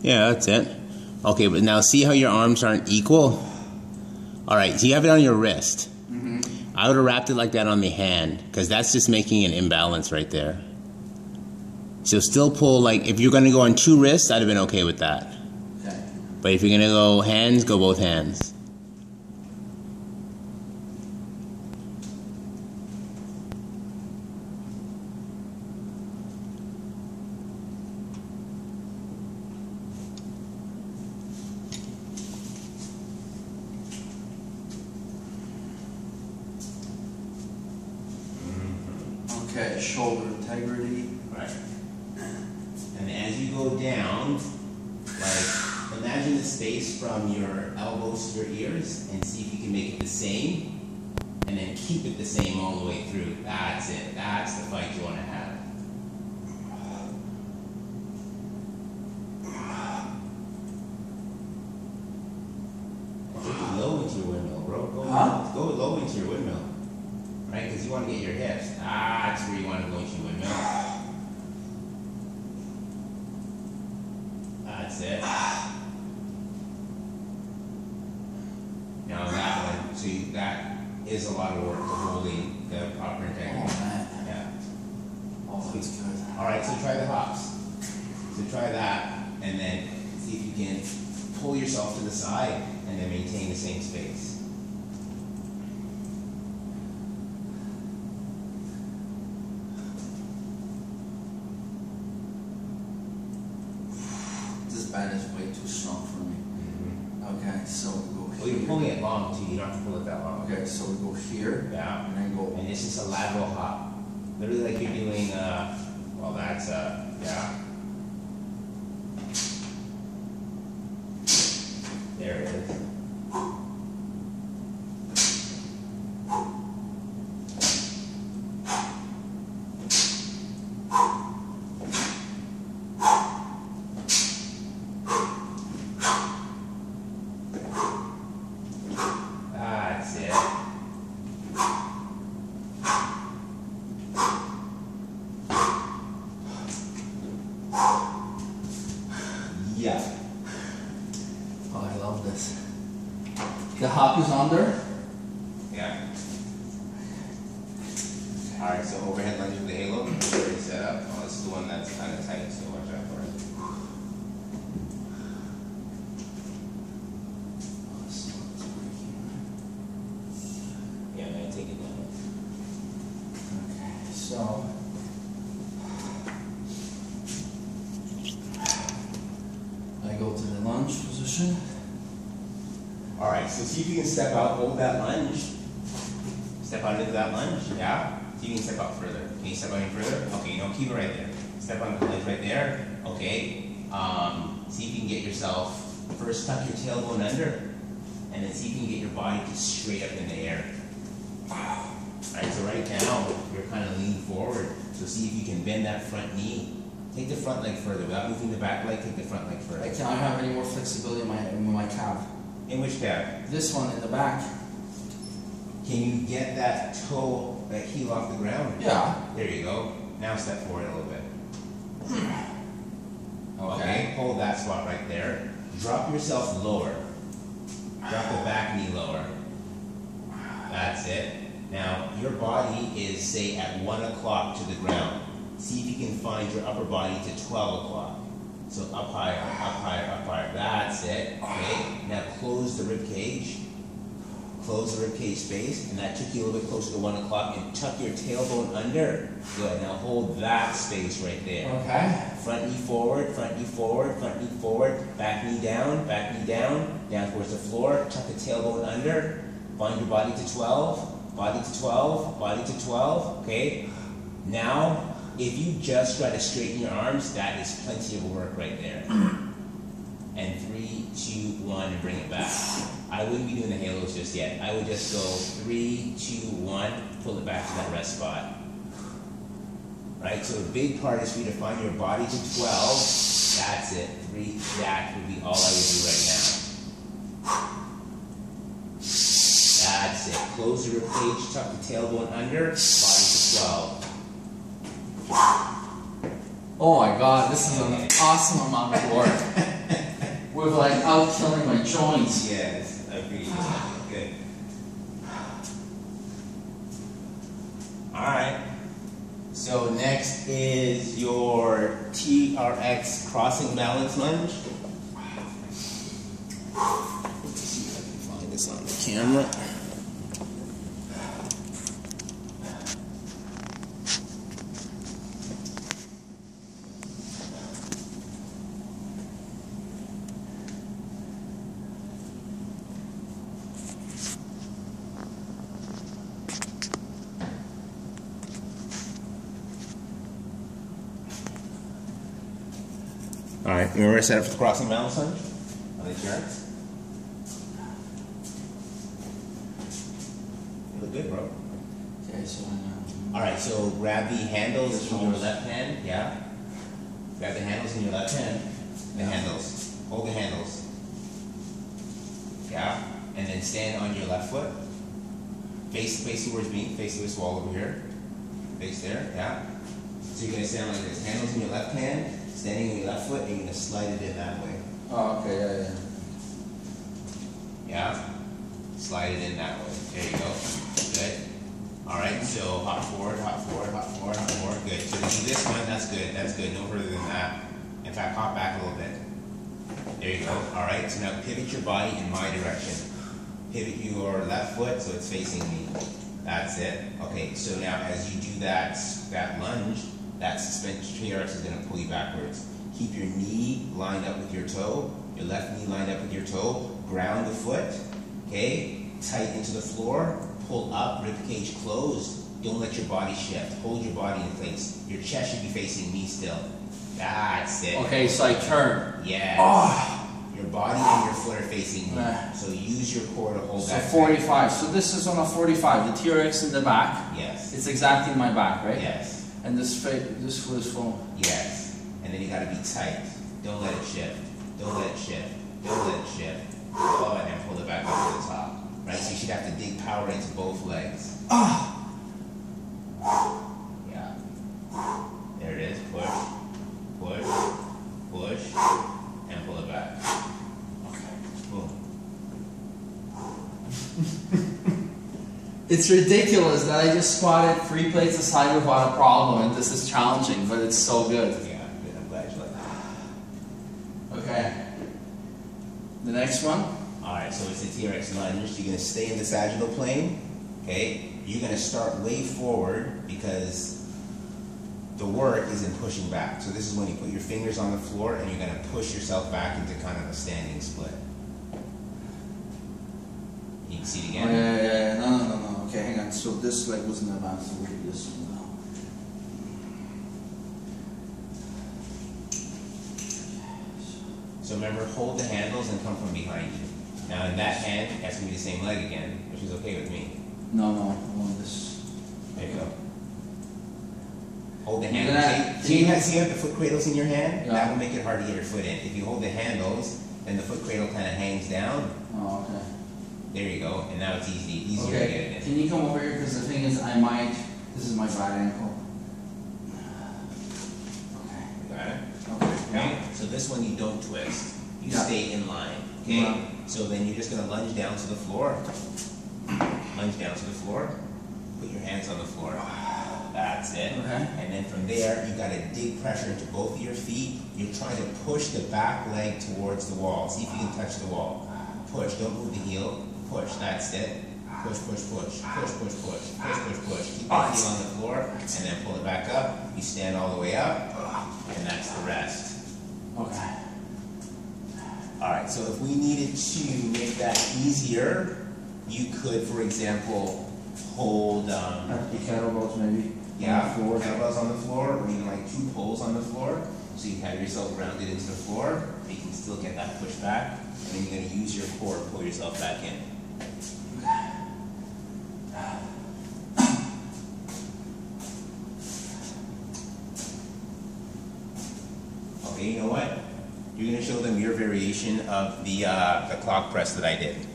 Yeah, that's it. Okay, but now see how your arms aren't equal? All right, so you have it on your wrist. Mm-hmm. I would have wrapped it like that on the hand because that's just making an imbalance right there. So still pull like if you're gonna go on two wrists, I'd have been okay with that. Okay. But if you're gonna go hands, go both hands. Okay, shoulder integrity. Right. And as you go down, like imagine the space from your elbows to your ears and see if you can make it the same. And then keep it the same all the way through. That's it. That's the fight you want to have. Take it low into your windmill, bro. Go, Huh? go low into your windmill. Right? Because you want to get your hips. That's where you want to go into your windmill. That's it. Now that one, see, that is a lot of work to holding the proper Oh integrity. man. Yeah. Oh, that's good. All right, so try the hops. So try that, and then see if you can pull yourself to the side, and then maintain the same space. This band is way too strong for me. Okay, so we go Well, you're here. pulling it long too. You don't have to pull it that long. Okay, so we go here Yeah. and then go. And it's just a lateral hop. Literally like you're doing, uh, well, that's, uh, yeah. There it is. That's it. Yeah. Oh, I love this. The hop is under. Yeah. Alright, so overhead lunge with the halo, already set up. Oh, this is the one that's kind of tight, so watch out for it. Yeah, man, take it down. Okay, so. I go to the position. Alright, so see if you can step out, hold that lunge. Step out into that lunge, yeah? See if you can step out further. Can you step out any further? Okay, no, keep it right there. Step on the lunge right there, okay? Um, see if you can get yourself, first tuck your tailbone under, and then see if you can get your body to straight up in the air. Alright, so right now, you're kind of leaning forward, so see if you can bend that front knee. Take the front leg further, without moving the back leg, take the front leg further. I cannot have any more flexibility in my in my calf. In which calf? This one in the back. Can you get that toe, that heel off the ground? Yeah. There you go. Now step forward a little bit. Okay, hold that spot right there. Drop yourself lower. Drop the back knee lower. That's it. Now, your body is, say, at 1 o'clock to the ground. See if you can find your upper body to 12 o'clock. So up higher, up higher, up higher. That's it. Okay. Now close the rib cage. Close the rib cage space, and that took you a little bit closer to one o'clock. And tuck your tailbone under. Good. Now hold that space right there. Okay. Front knee forward, front knee forward, front knee forward, back knee down, back knee down, down towards the floor. Tuck the tailbone under. Find your body to 12, body to 12, body to 12. Okay. Now, if you just try to straighten your arms, that is plenty of work right there. And three, two, one, and bring it back. I wouldn't be doing the halos just yet. I would just go three, two, one, pull it back to that rest spot. Right? So the big part is for you to find your body to 12. That's it. Three, that would be all I would do right now. That's it. Close the rib cage, tuck the tailbone under, body to 12. Oh my god, this is an awesome amount of work. with like out killing my joints. Yes, agreed. Good. Alright. So next is your TRX crossing balance lunge. Let me see if I can find this on the camera. All right, you ready to set up for the crossing balance lunge on the TRX? You look good, bro. Okay, so uh, All right, so grab the handles in your left hand. Yeah. Grab the handles in your left hand. The handles. Hold the handles. Yeah. And then stand on your left foot. Face face towards me. Face this wall over here. Face there. Yeah. So you're gonna stand like this. Handles in your left hand. Standing on your left foot, and you're gonna slide it in that way. Oh, okay, yeah, yeah. Yeah. Slide it in that way. There you go. Good. All right. So hop forward, hop forward, hop forward, hop forward. Good. So do this one. That's good. That's good. No further than that. In fact, hop back a little bit. There you go. All right. So now pivot your body in my direction. Pivot your left foot so it's facing me. That's it. Okay. So now as you do that that lunge, that suspension TRX is going to pull you backwards. Keep your knee lined up with your toe. Your left knee lined up with your toe. Ground the foot. Okay. Tight into the floor. Pull up. Rib cage closed. Don't let your body shift. Hold your body in place. Your chest should be facing me still. That's it. Okay, so I turn. Yes. Oh, Your body and your foot are facing me. So use your core to hold so that. tight. 45. So this is on a 45. The TRX in the back. Yes. It's exactly in my back, right? Yes. And this this foot is full. Yes. And then you gotta be tight. Don't let it shift. Don't let it shift. Don't let it shift. Oh, and then pull it back up to the top. Right? So you should have to dig power into both legs. Ah. Yeah. There it is. Push. Push. Push. And pull it back. Boom. It's ridiculous that I just squatted three plates aside without a problem, and this is challenging, but it's so good. Yeah. I'm glad you like that. Okay. The next one. Alright, so it's the TRX lunge. You're gonna stay in the sagittal plane. Okay? You're gonna start way forward because the work is in pushing back. So this is when you put your fingers on the floor and you're gonna push yourself back into kind of a standing split. You can see it Oh, again? yeah, yeah, So this leg wasn't advanced. So we'll do this one now. So remember, hold the handles and come from behind you. Now in that hand, that's gonna be the same leg again, which is okay with me. No, no. I want this. There you go. Hold the handles. gonna- See, see, you have, see you have the foot cradles in your hand? Yeah. That will make it hard to get your foot in. If you hold the handles, then the foot cradle kind of hangs down. Oh, okay. There you go. And now it's easy, easier to get it in. Can you come over here? Because the thing is, I might. This is my right ankle. Okay. Got it? Okay. Okay. So this one you don't twist. You Yeah. stay in line. Okay. Yeah. So then you're just gonna lunge down to the floor. Lunge down to the floor. Put your hands on the floor. That's it. Okay. And then from there, you gotta dig pressure into both of your feet. You're trying to push the back leg towards the wall. See if you can touch the wall. Push. Don't move the heel. Push. That's it. Push, push, push. Push, push, push. Push, push, push. Keep that heel on the floor, and then pull it back up. You stand all the way up, and that's the rest. Okay. All right, so if we needed to make that easier, you could, for example, hold, um, the kettlebells maybe. yeah, On the floor. kettlebells on the floor, or even like two poles on the floor, so you have yourself grounded into the floor, but you can still get that push back, and then you're gonna use your core to pull yourself back in. Okay, you know what? Show them your variation of the, uh, the clock press that I did.